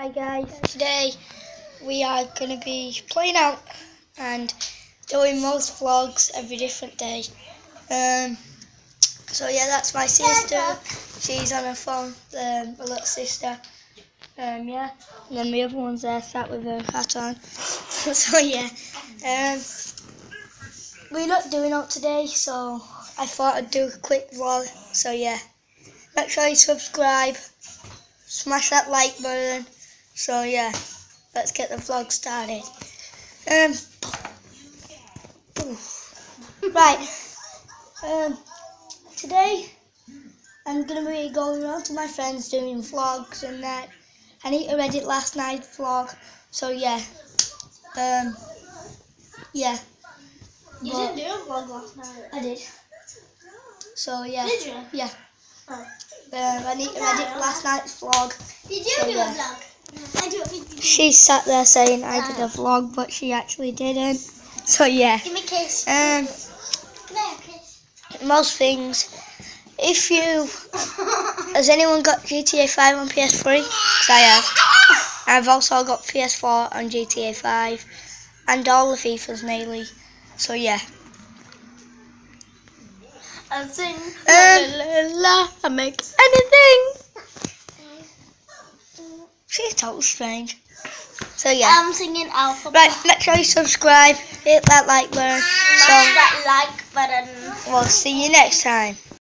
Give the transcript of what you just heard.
Hi guys, today we are going to be playing out and doing most vlogs every different day. Um, so yeah, that's my sister. She's on her phone, um, my little sister. Um, yeah, and then the other one's there, sat with her hat on. so yeah, um, we're not doing out today, so I thought I'd do a quick vlog. So yeah, make sure you subscribe, smash that like button. So yeah, let's get the vlog started. Um, right. Um, today I'm gonna be going around to my friends doing vlogs and that. I need to edit last night's vlog. So yeah. Um, yeah. You But- didn't do a vlog last night. I did. So yeah. Did you? Yeah. Oh. Um, I need to edit last night's vlog. Did you So, do yeah. a vlog? I do it with you. She sat there saying I did a vlog, but she actually didn't. So yeah. Give me a kiss. Um, I most things. If you has anyone got GTA 5 on PS3? 'Cause I have. I've also got PS4 on GTA 5, and all the FIFA's nearly. So yeah. And sing. Um, la, la, la, I make anything. Total strange. So yeah. I'm singing alphabet. Right, make sure you subscribe, hit that like button. Smash So that like button. we'll see you next time.